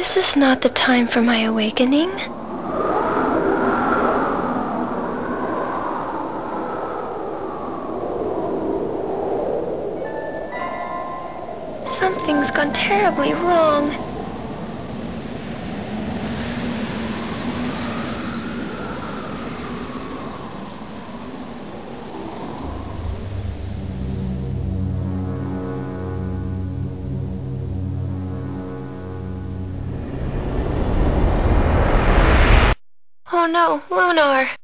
This is not the time for my awakening. Something's gone terribly wrong. Oh no, Lunar!